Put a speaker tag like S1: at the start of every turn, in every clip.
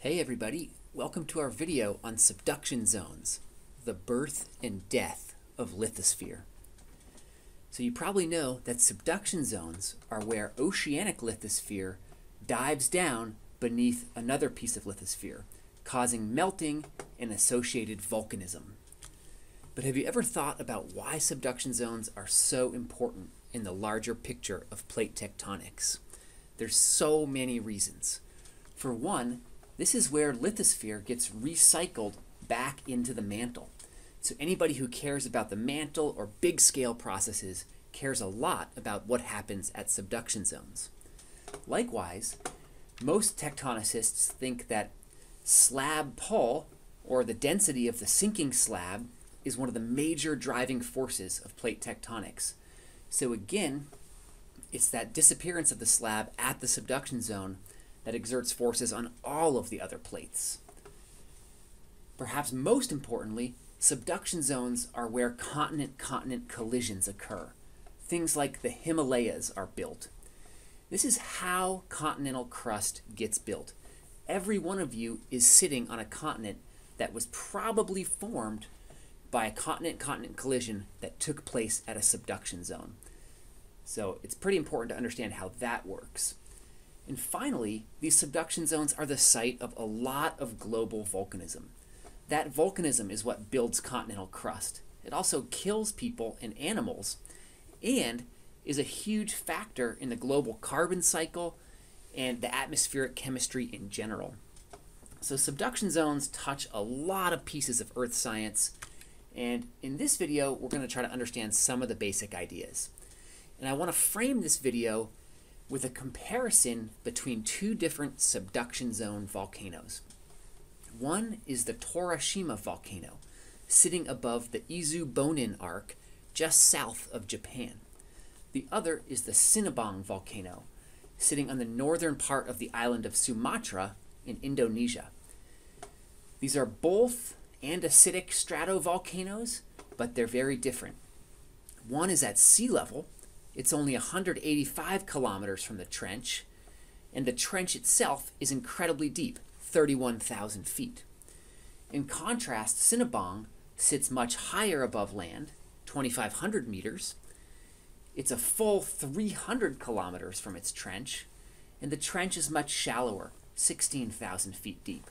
S1: Hey everybody, welcome to our video on subduction zones, the birth and death of lithosphere. So you probably know that subduction zones are where oceanic lithosphere dives down beneath another piece of lithosphere, causing melting and associated volcanism. But have you ever thought about why subduction zones are so important in the larger picture of plate tectonics? There's so many reasons. For one, this is where lithosphere gets recycled back into the mantle. So anybody who cares about the mantle or big scale processes cares a lot about what happens at subduction zones. Likewise, most tectonicists think that slab pull, or the density of the sinking slab, is one of the major driving forces of plate tectonics. So again, it's that disappearance of the slab at the subduction zone that exerts forces on all of the other plates. Perhaps most importantly, subduction zones are where continent-continent collisions occur. Things like the Himalayas are built. This is how continental crust gets built. Every one of you is sitting on a continent that was probably formed by a continent-continent collision that took place at a subduction zone. So it's pretty important to understand how that works. And finally, these subduction zones are the site of a lot of global volcanism. That volcanism is what builds continental crust. It also kills people and animals and is a huge factor in the global carbon cycle and the atmospheric chemistry in general. So subduction zones touch a lot of pieces of earth science and in this video we're going to try to understand some of the basic ideas. And I want to frame this video with a comparison between two different subduction zone volcanoes. One is the Torishima volcano, sitting above the Izu Bonin arc just south of Japan. The other is the Sinabang volcano, sitting on the northern part of the island of Sumatra in Indonesia. These are both andesitic stratovolcanoes, but they're very different. One is at sea level, it's only 185 kilometers from the trench, and the trench itself is incredibly deep, 31,000 feet. In contrast, Sinabang sits much higher above land, 2,500 meters. It's a full 300 kilometers from its trench, and the trench is much shallower, 16,000 feet deep.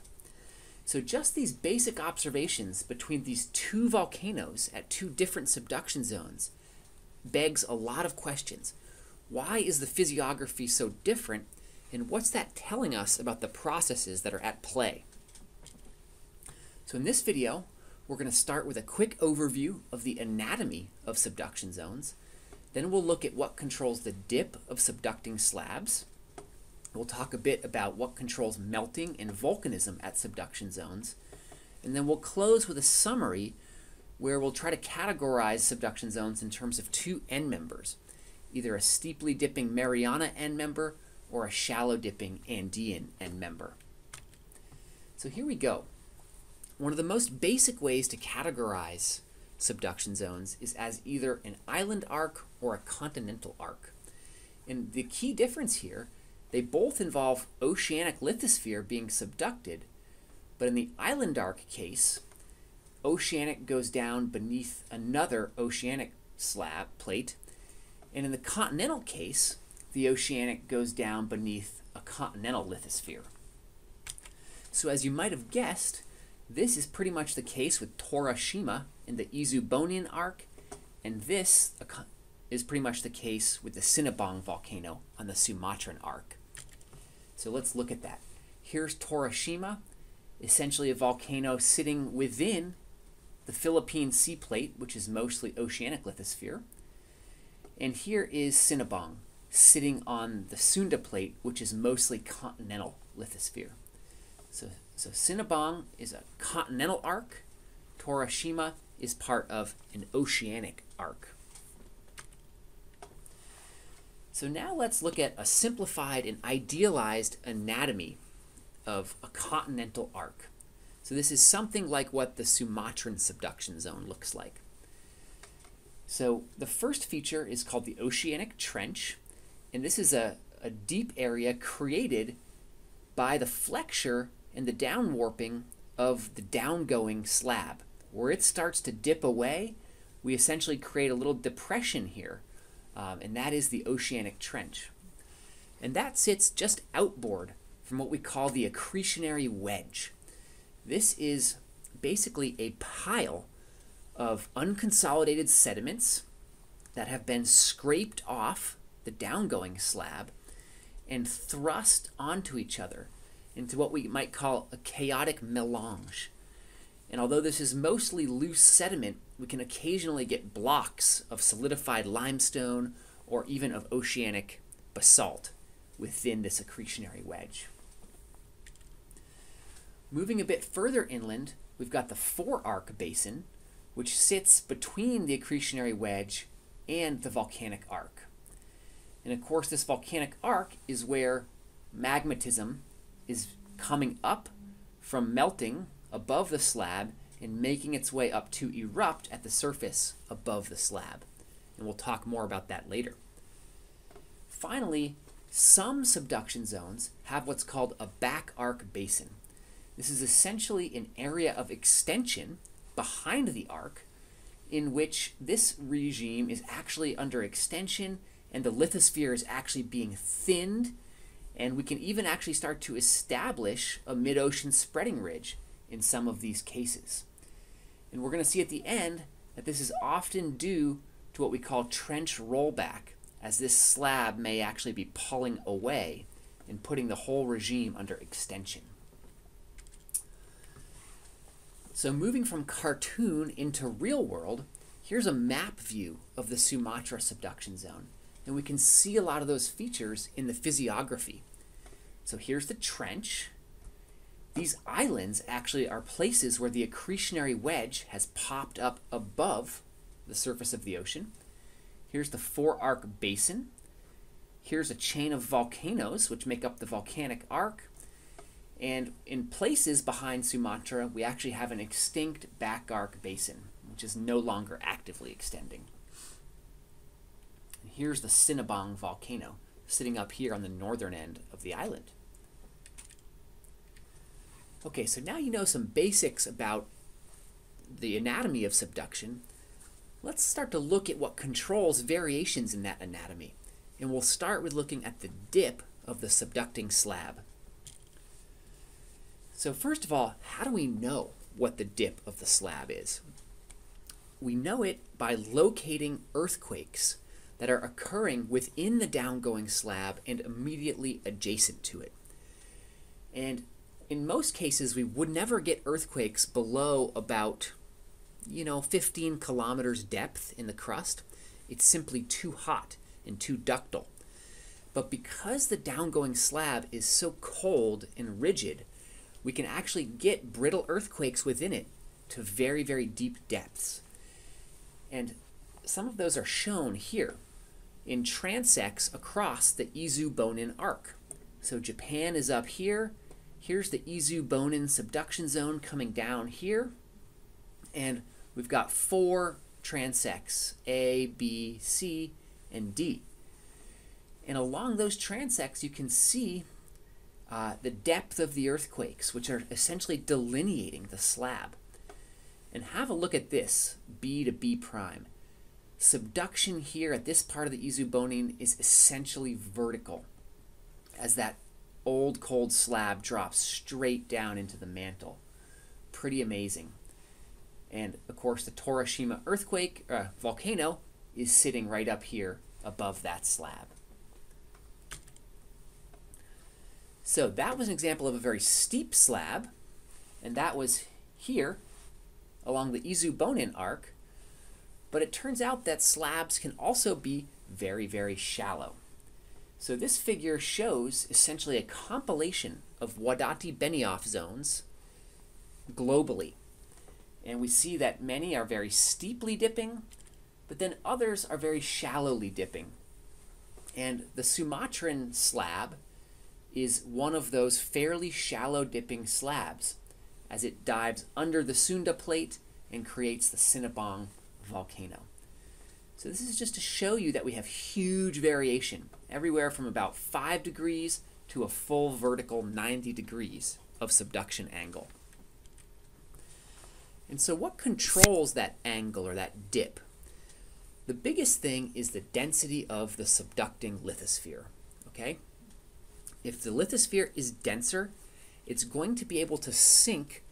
S1: So just these basic observations between these two volcanoes at two different subduction zones begs a lot of questions. Why is the physiography so different, and what's that telling us about the processes that are at play? So in this video, we're going to start with a quick overview of the anatomy of subduction zones. Then we'll look at what controls the dip of subducting slabs. We'll talk a bit about what controls melting and volcanism at subduction zones. And then we'll close with a summary where we'll try to categorize subduction zones in terms of two end members, either a steeply dipping Mariana end member or a shallow dipping Andean end member. So here we go. One of the most basic ways to categorize subduction zones is as either an island arc or a continental arc. And the key difference here, they both involve oceanic lithosphere being subducted, but in the island arc case, oceanic goes down beneath another oceanic slab plate. And in the continental case, the oceanic goes down beneath a continental lithosphere. So as you might have guessed, this is pretty much the case with Torishima in the Izu Bonin arc, and this is pretty much the case with the Sinabang volcano on the Sumatran arc. So let's look at that. Here's Torishima, essentially a volcano sitting within the Philippine Sea Plate, which is mostly oceanic lithosphere. And here is Sinabang, sitting on the Sunda Plate, which is mostly continental lithosphere. So, so Sinabang is a continental arc. Torishima is part of an oceanic arc. So now let's look at a simplified and idealized anatomy of a continental arc. So this is something like what the Sumatran subduction zone looks like. So the first feature is called the oceanic trench, and this is a, a deep area created by the flexure and the downwarping of the downgoing slab. Where it starts to dip away, we essentially create a little depression here, um, and that is the oceanic trench. And that sits just outboard from what we call the accretionary wedge. This is basically a pile of unconsolidated sediments that have been scraped off the downgoing slab and thrust onto each other into what we might call a chaotic melange. And although this is mostly loose sediment, we can occasionally get blocks of solidified limestone or even of oceanic basalt within this accretionary wedge. Moving a bit further inland, we've got the Forearc Basin, which sits between the accretionary wedge and the volcanic arc. And of course, this volcanic arc is where magmatism is coming up from melting above the slab and making its way up to erupt at the surface above the slab. And we'll talk more about that later. Finally, some subduction zones have what's called a back arc basin. This is essentially an area of extension behind the arc in which this regime is actually under extension and the lithosphere is actually being thinned and we can even actually start to establish a mid-ocean spreading ridge in some of these cases. And we're going to see at the end that this is often due to what we call trench rollback, as this slab may actually be pulling away and putting the whole regime under extension. So moving from cartoon into real world, here's a map view of the Sumatra subduction zone. And we can see a lot of those features in the physiography. So here's the trench. These islands actually are places where the accretionary wedge has popped up above the surface of the ocean. Here's the Forearc Basin. Here's a chain of volcanoes which make up the volcanic arc. And in places behind Sumatra, we actually have an extinct back arc basin, which is no longer actively extending. And here's the Sinabang volcano, sitting up here on the northern end of the island. Okay, so now you know some basics about the anatomy of subduction. Let's start to look at what controls variations in that anatomy. And we'll start with looking at the dip of the subducting slab. So first of all, how do we know what the dip of the slab is? We know it by locating earthquakes that are occurring within the downgoing slab and immediately adjacent to it. And in most cases, we would never get earthquakes below about, you know, 15 kilometers depth in the crust. It's simply too hot and too ductile. But because the downgoing slab is so cold and rigid, we can actually get brittle earthquakes within it to very, very deep depths. And some of those are shown here in transects across the Izu Bonin arc. So Japan is up here. Here's the Izu Bonin subduction zone coming down here. And we've got four transects A, B, C, and D. And along those transects, you can see uh, the depth of the earthquakes, which are essentially delineating the slab. And have a look at this, B to B prime. Subduction here at this part of the Izu Bonin is essentially vertical, as that old cold slab drops straight down into the mantle. Pretty amazing. And of course, the Torishima earthquake uh, volcano is sitting right up here above that slab. So that was an example of a very steep slab, and that was here along the Izu Bonin arc. But it turns out that slabs can also be very, very shallow. So this figure shows essentially a compilation of Wadati-Benioff zones globally. And we see that many are very steeply dipping, but then others are very shallowly dipping. And the Sumatran slab is one of those fairly shallow dipping slabs as it dives under the Sunda plate and creates the Sinabang volcano. So this is just to show you that we have huge variation, everywhere from about 5 degrees to a full vertical 90 degrees of subduction angle. And so what controls that angle or that dip? The biggest thing is the density of the subducting lithosphere, okay? If the lithosphere is denser, it's going to be able to sink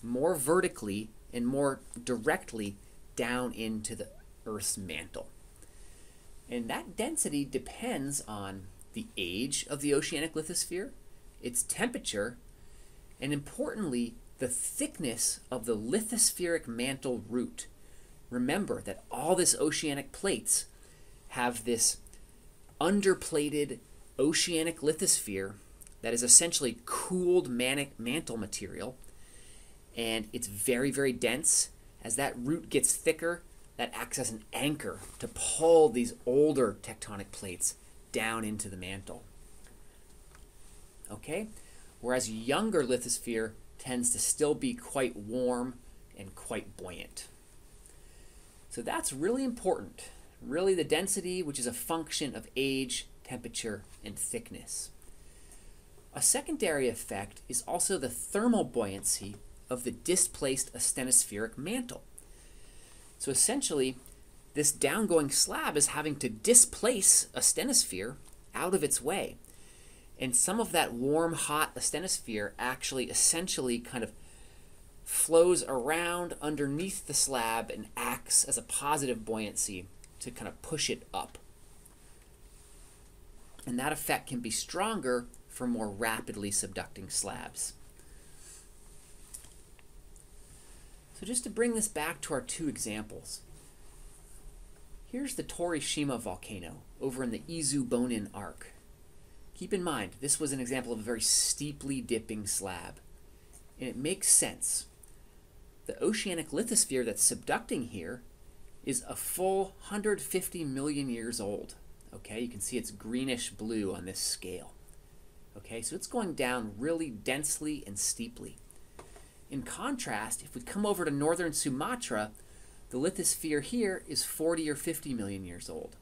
S1: more vertically and more directly down into the Earth's mantle. And that density depends on the age of the oceanic lithosphere, its temperature, and importantly, the thickness of the lithospheric mantle root. Remember that all this oceanic plates have this underplated oceanic lithosphere that is essentially cooled mafic mantle material and it's very very dense. As that root gets thicker that acts as an anchor to pull these older tectonic plates down into the mantle. Okay? Whereas younger lithosphere tends to still be quite warm and quite buoyant. So that's really important really the density which is a function of age temperature and thickness a secondary effect is also the thermal buoyancy of the displaced asthenospheric mantle. So essentially, this downgoing slab is having to displace asthenosphere out of its way. And some of that warm, hot asthenosphere actually essentially kind of flows around underneath the slab and acts as a positive buoyancy to kind of push it up. And that effect can be stronger for more rapidly subducting slabs. So just to bring this back to our two examples, here's the Torishima volcano over in the Izu Bonin Arc. Keep in mind, this was an example of a very steeply dipping slab. And it makes sense. The oceanic lithosphere that's subducting here is a full 150 million years old. Okay, you can see it's greenish blue on this scale. Okay, so it's going down really densely and steeply. In contrast, if we come over to northern Sumatra, the lithosphere here is 40 or 50 million years old.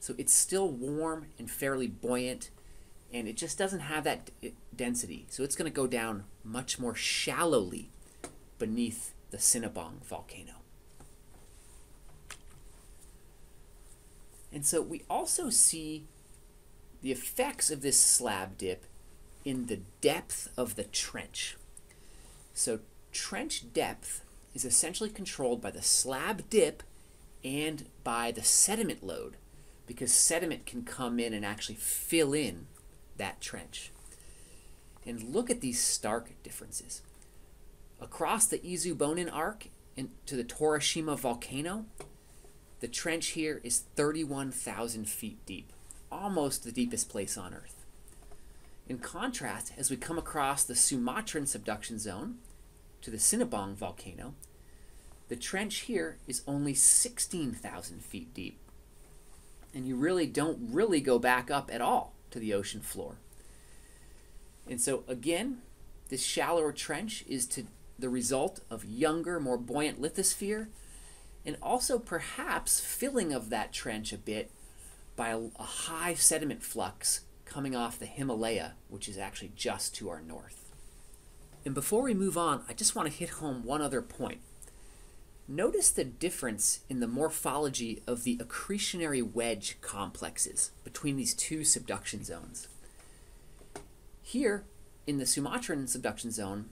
S1: So it's still warm and fairly buoyant, and it just doesn't have that density. So it's going to go down much more shallowly beneath the Sinabang volcano. And so we also see the effects of this slab dip in the depth of the trench. So trench depth is essentially controlled by the slab dip and by the sediment load because sediment can come in and actually fill in that trench. And look at these stark differences. Across the Izu Bonin Arc to the Torishima volcano, the trench here is 31,000 feet deep, almost the deepest place on Earth. In contrast, as we come across the Sumatran subduction zone to the Sinabang volcano, the trench here is only 16,000 feet deep. And you really don't really go back up at all to the ocean floor. And so again, this shallower trench is to the result of younger, more buoyant lithosphere, and also perhaps filling of that trench a bit by a, a high sediment flux coming off the Himalaya, which is actually just to our north. And before we move on, I just want to hit home one other point. Notice the difference in the morphology of the accretionary wedge complexes between these two subduction zones. Here, in the Sumatran subduction zone,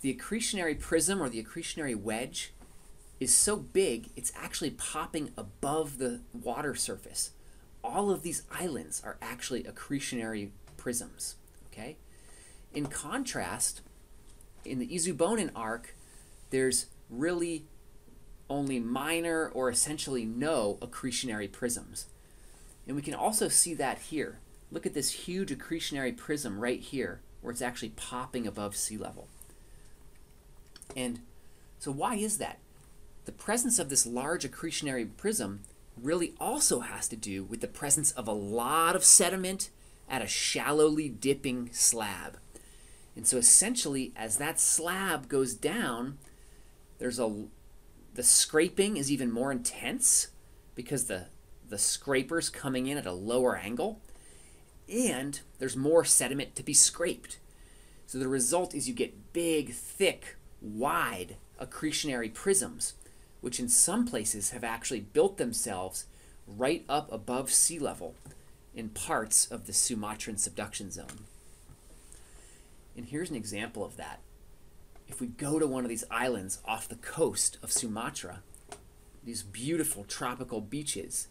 S1: the accretionary prism or the accretionary wedge is so big it's actually popping above the water surface all of these islands are actually accretionary prisms. Okay. In contrast, in the Izu Bonin arc, there's really only minor or essentially no accretionary prisms. And we can also see that here. Look at this huge accretionary prism right here, where it's actually popping above sea level. And so why is that? The presence of this large accretionary prism really also has to do with the presence of a lot of sediment at a shallowly dipping slab. And so essentially, as that slab goes down, there's a the scraping is even more intense because the the scraper's coming in at a lower angle, and there's more sediment to be scraped. So the result is you get big, thick, wide accretionary prisms, which in some places have actually built themselves right up above sea level in parts of the Sumatran subduction zone. And here's an example of that. If we go to one of these islands off the coast of Sumatra, these beautiful tropical beaches,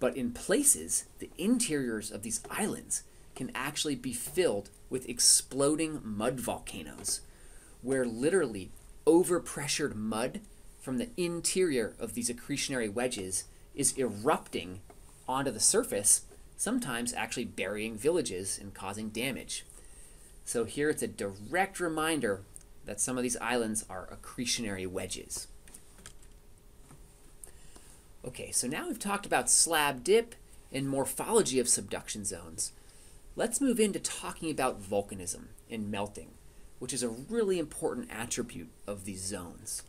S1: but in places, the interiors of these islands can actually be filled with exploding mud volcanoes, where literally overpressured mud from the interior of these accretionary wedges is erupting onto the surface, sometimes actually burying villages and causing damage. So here it's a direct reminder that some of these islands are accretionary wedges. Okay, so now we've talked about slab dip and morphology of subduction zones. Let's move into talking about volcanism and melting, which is a really important attribute of these zones.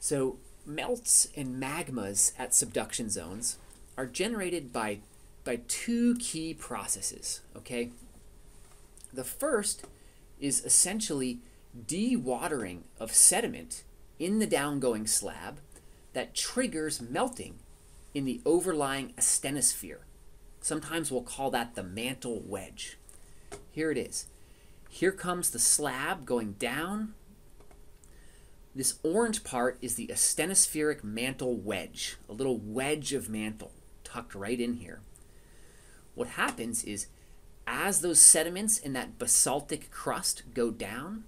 S1: So melts and magmas at subduction zones are generated by, by two key processes, okay? The first is essentially dewatering of sediment in the downgoing slab that triggers melting in the overlying asthenosphere. Sometimes we'll call that the mantle wedge. Here it is. Here comes the slab going down. This orange part is the asthenospheric mantle wedge, a little wedge of mantle tucked right in here. What happens is as those sediments in that basaltic crust go down,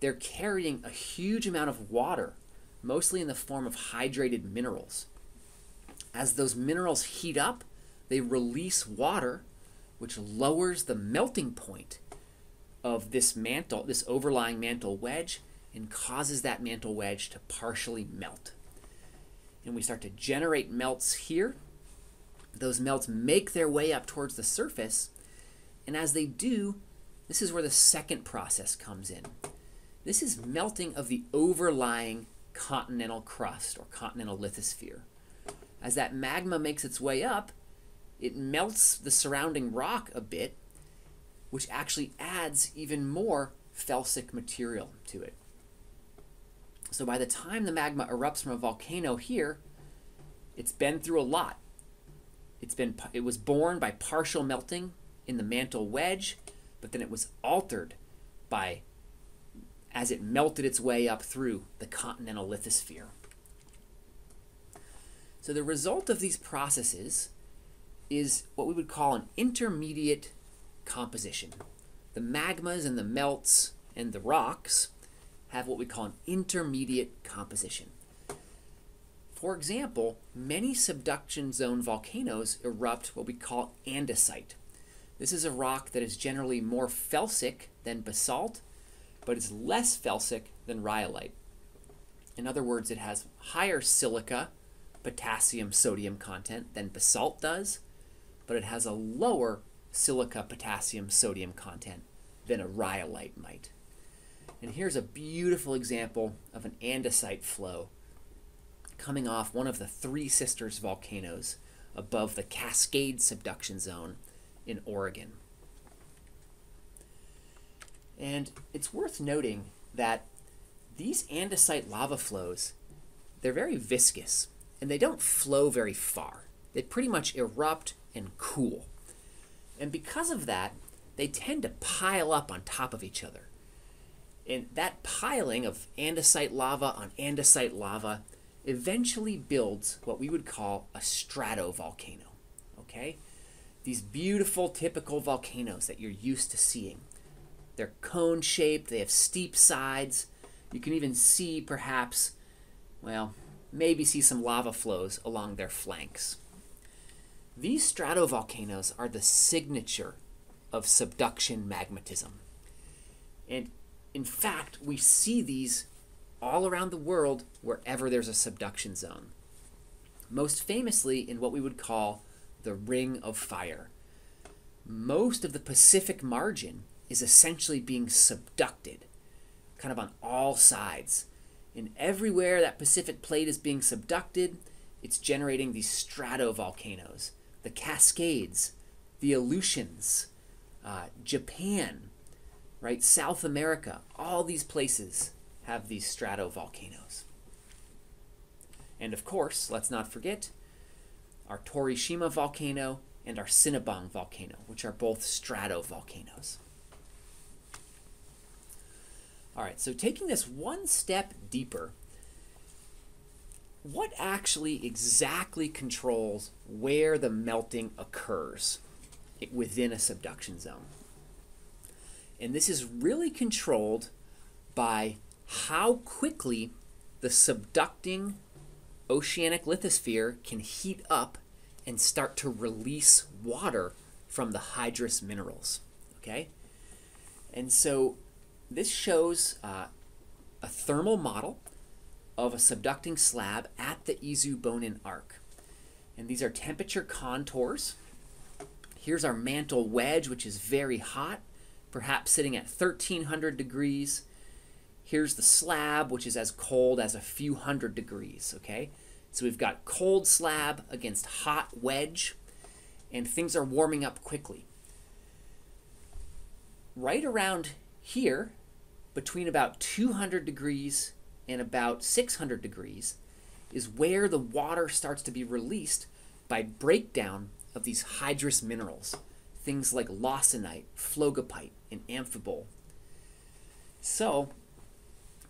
S1: they're carrying a huge amount of water, mostly in the form of hydrated minerals. As those minerals heat up, they release water, which lowers the melting point of this mantle, this overlying mantle wedge, and causes that mantle wedge to partially melt. And we start to generate melts here. Those melts make their way up towards the surface, and as they do, this is where the second process comes in. This is melting of the overlying continental crust or continental lithosphere. As that magma makes its way up, it melts the surrounding rock a bit, which actually adds even more felsic material to it. So by the time the magma erupts from a volcano here, it's been through a lot. It's been it was born by partial melting in the mantle wedge, but then it was altered by as it melted its way up through the continental lithosphere. So the result of these processes is what we would call an intermediate composition. The magmas and the melts and the rocks have what we call an intermediate composition. For example, many subduction zone volcanoes erupt what we call andesite. This is a rock that is generally more felsic than basalt, but it's less felsic than rhyolite. In other words, it has higher silica, potassium, sodium content than basalt does, but it has a lower silica, potassium, sodium content than a rhyolite might. And here's a beautiful example of an andesite flow coming off one of the Three Sisters volcanoes above the Cascade subduction zone in Oregon. And it's worth noting that these andesite lava flows, they're very viscous and they don't flow very far. They pretty much erupt and cool. And because of that, they tend to pile up on top of each other. And that piling of andesite lava on andesite lava eventually builds what we would call a stratovolcano. Okay? These beautiful, typical volcanoes that you're used to seeing. They're cone shaped, they have steep sides. You can even see, perhaps, well, maybe see some lava flows along their flanks. These stratovolcanoes are the signature of subduction magmatism. And in fact, we see these all around the world wherever there's a subduction zone. Most famously in what we would call the Ring of Fire. Most of the Pacific margin is essentially being subducted, kind of on all sides. And everywhere that Pacific plate is being subducted, it's generating these stratovolcanoes, the Cascades, the Aleutians, uh, Japan, right? South America, all these places have these stratovolcanoes. And of course, let's not forget our Torishima volcano and our Sinabang volcano, which are both stratovolcanoes. All right, so taking this one step deeper, what actually exactly controls where the melting occurs within a subduction zone? And this is really controlled by how quickly the subducting oceanic lithosphere can heat up and start to release water from the hydrous minerals. Okay? And so this shows uh, a thermal model of a subducting slab at the Izu Bonin arc. And these are temperature contours. Here's our mantle wedge, which is very hot, perhaps sitting at 1300 degrees. Here's the slab, which is as cold as a few hundred degrees, okay? So we've got cold slab against hot wedge, and things are warming up quickly. Right around here, between about 200 degrees and about 600 degrees, is where the water starts to be released by breakdown of these hydrous minerals, things like lawsonite, phlogopite, and amphibole. So,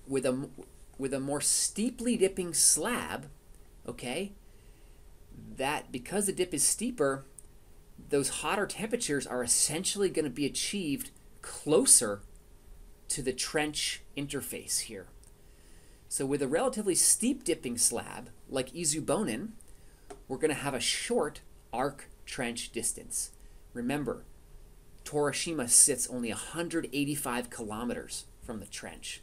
S1: with a, with a more steeply dipping slab, okay, that because the dip is steeper, those hotter temperatures are essentially going to be achieved closer to the trench interface here. So with a relatively steep dipping slab, like Izu Bonin, we're going to have a short arc trench distance. Remember, Torishima sits only 185 kilometers from the trench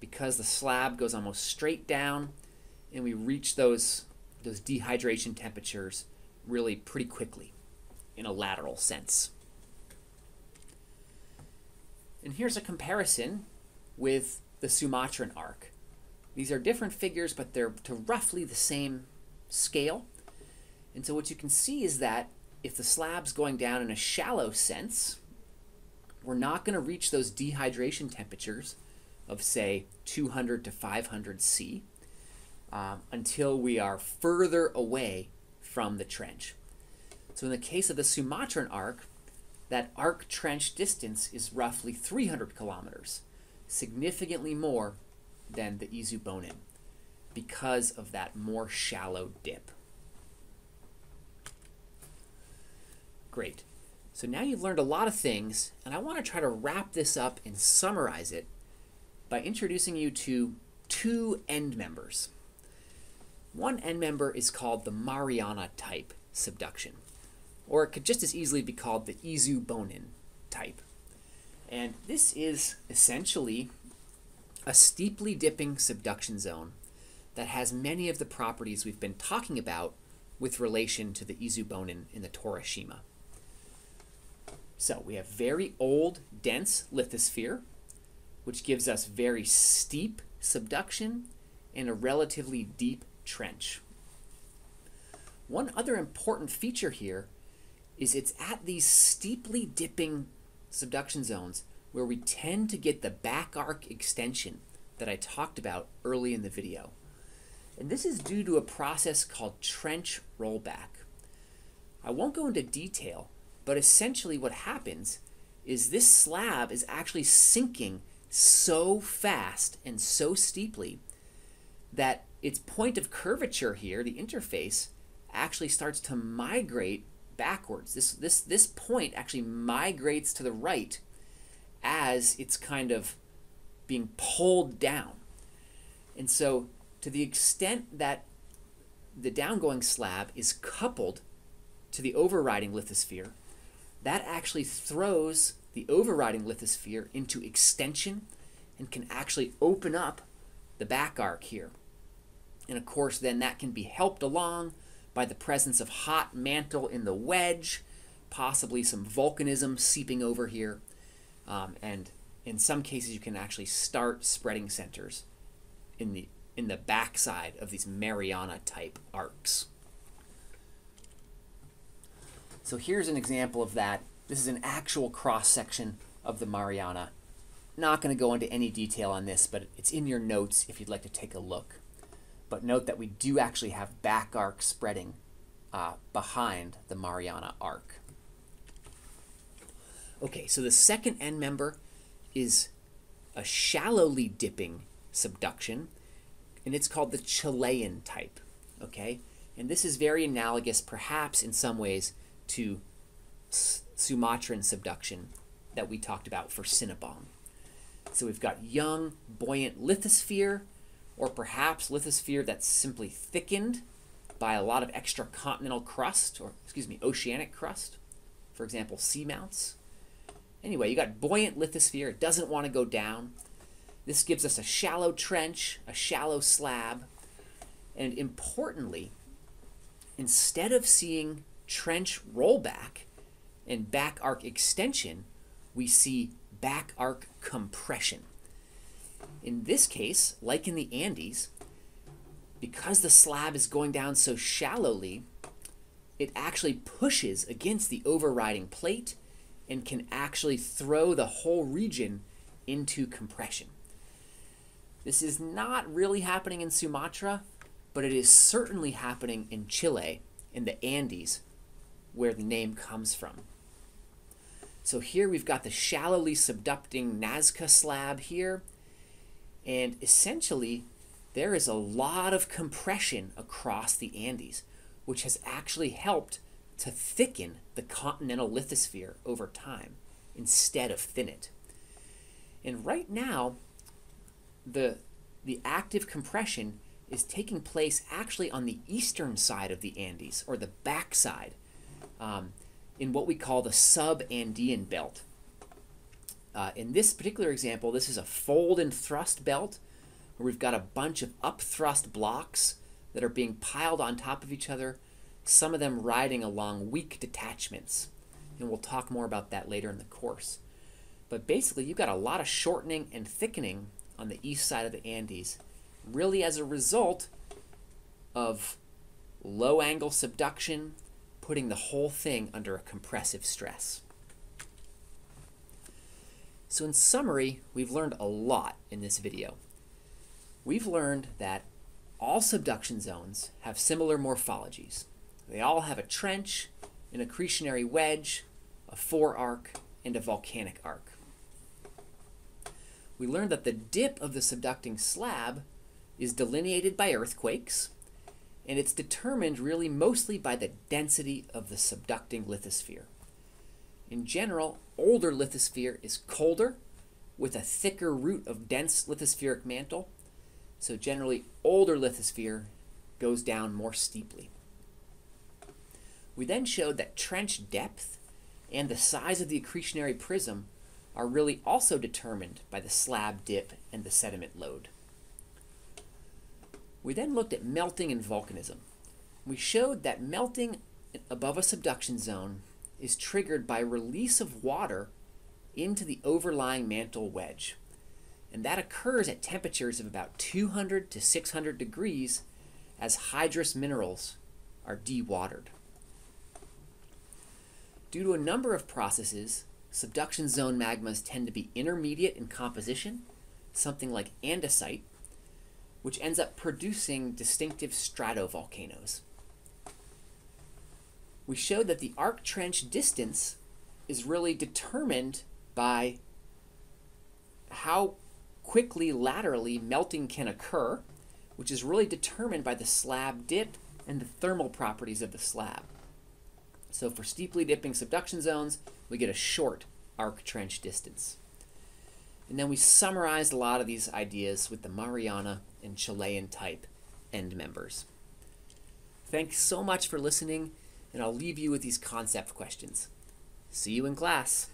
S1: because the slab goes almost straight down and we reach those, those dehydration temperatures really pretty quickly in a lateral sense. And here's a comparison with the Sumatran arc. These are different figures, but they're to roughly the same scale. And so what you can see is that if the slab's going down in a shallow sense, we're not going to reach those dehydration temperatures of, say, 200 to 500 C um, until we are further away from the trench. So in the case of the Sumatran arc, that arc trench distance is roughly 300 kilometers, significantly more than the Izu Bonin because of that more shallow dip. Great. So now you've learned a lot of things, and I want to try to wrap this up and summarize it by introducing you to two end members. One end member is called the Mariana type subduction or it could just as easily be called the Izu Bonin type. And this is essentially a steeply dipping subduction zone that has many of the properties we've been talking about with relation to the Izu Bonin in the Torishima. So we have very old, dense lithosphere, which gives us very steep subduction and a relatively deep trench. One other important feature here is it's at these steeply dipping subduction zones where we tend to get the back arc extension that I talked about early in the video. And this is due to a process called trench rollback. I won't go into detail, but essentially what happens is this slab is actually sinking so fast and so steeply that its point of curvature here, the interface, actually starts to migrate backwards. This, this, this point actually migrates to the right as it's kind of being pulled down. And so, to the extent that the downgoing slab is coupled to the overriding lithosphere, that actually throws the overriding lithosphere into extension and can actually open up the back arc here. And of course, then that can be helped along by the presence of hot mantle in the wedge, possibly some volcanism seeping over here. Um, and in some cases, you can actually start spreading centers in the in the backside of these Mariana type arcs. So here's an example of that. This is an actual cross section of the Mariana not going to go into any detail on this, but it's in your notes if you'd like to take a look. But note that we do actually have back arc spreading uh, behind the Mariana arc. Okay, so the second end member is a shallowly dipping subduction, and it's called the Chilean type. Okay, and this is very analogous, perhaps in some ways, to Sumatran subduction that we talked about for Sinabang. So we've got young, buoyant lithosphere, or perhaps lithosphere that's simply thickened by a lot of extra continental crust, or excuse me, oceanic crust. For example, seamounts. Anyway, you got buoyant lithosphere. It doesn't want to go down. This gives us a shallow trench, a shallow slab, and importantly, instead of seeing trench rollback and back arc extension, we see back arc compression. In this case, like in the Andes, because the slab is going down so shallowly, it actually pushes against the overriding plate and can actually throw the whole region into compression. This is not really happening in Sumatra, but it is certainly happening in Chile, in the Andes, where the name comes from. So here we've got the shallowly subducting Nazca slab here, and essentially there is a lot of compression across the Andes, which has actually helped to thicken the continental lithosphere over time instead of thin it. And right now, the, the active compression is taking place actually on the eastern side of the Andes, or the backside, um, in what we call the sub-Andean belt. Uh, in this particular example, this is a fold and thrust belt where we've got a bunch of upthrust blocks that are being piled on top of each other, some of them riding along weak detachments. And we'll talk more about that later in the course. But basically, you've got a lot of shortening and thickening on the east side of the Andes, really as a result of low angle subduction, putting the whole thing under a compressive stress. So in summary, we've learned a lot in this video. We've learned that all subduction zones have similar morphologies. They all have a trench, an accretionary wedge, a forearc, and a volcanic arc we learned that the dip of the subducting slab is delineated by earthquakes, and it's determined really mostly by the density of the subducting lithosphere. In general, older lithosphere is colder with a thicker root of dense lithospheric mantle, so generally older lithosphere goes down more steeply. We then showed that trench depth and the size of the accretionary prism are really also determined by the slab dip and the sediment load. We then looked at melting and volcanism. We showed that melting above a subduction zone is triggered by release of water into the overlying mantle wedge. And that occurs at temperatures of about 200 to 600 degrees as hydrous minerals are dewatered. Due to a number of processes, Subduction zone magmas tend to be intermediate in composition, something like andesite, which ends up producing distinctive stratovolcanoes. We showed that the arc trench distance is really determined by how quickly laterally melting can occur, which is really determined by the slab dip and the thermal properties of the slab. So for steeply dipping subduction zones, we get a short arc trench distance. And then we summarized a lot of these ideas with the Mariana and Chilean type end members. Thanks so much for listening, and I'll leave you with these concept questions. See you in class.